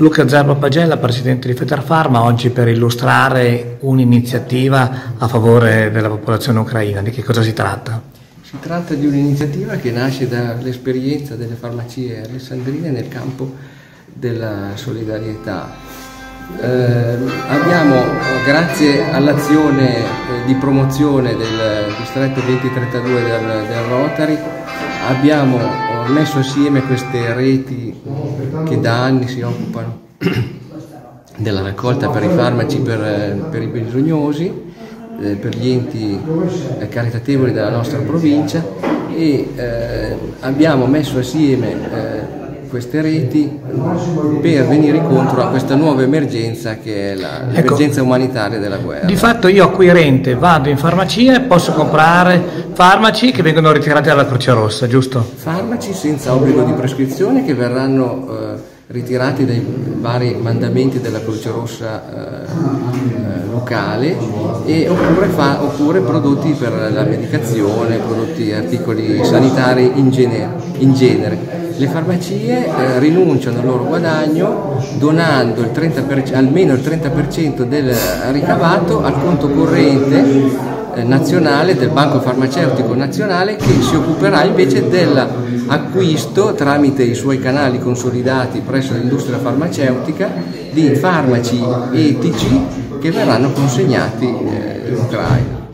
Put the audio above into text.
Luca Zerbo Pagella, presidente di Federfarma, oggi per illustrare un'iniziativa a favore della popolazione ucraina. Di che cosa si tratta? Si tratta di un'iniziativa che nasce dall'esperienza delle farmacie alessandrine nel campo della solidarietà. Eh, abbiamo, grazie all'azione eh, di promozione del distretto 2032 del, del Rotary, abbiamo messo assieme queste reti che da anni si occupano della raccolta per i farmaci per, eh, per i bisognosi, eh, per gli enti caritatevoli della nostra provincia e eh, abbiamo messo assieme eh, queste reti per venire incontro a questa nuova emergenza che è ecco. l'emergenza ecco, umanitaria della guerra. Di fatto io acquirente vado in farmacia e posso comprare farmaci che vengono ritirati dalla Croce Rossa, giusto? Farmaci senza obbligo di prescrizione che verranno eh, ritirati dai vari mandamenti della Croce Rossa eh, eh, locale e, oppure, fa, oppure, prodotti per la medicazione, prodotti articoli sanitari in genere. In genere. Le farmacie eh, rinunciano al loro guadagno donando il 30%, almeno il 30% del ricavato al conto corrente eh, nazionale del Banco Farmaceutico Nazionale che si occuperà invece dell'acquisto tramite i suoi canali consolidati presso l'industria farmaceutica di farmaci etici che verranno consegnati eh, in Ucraina.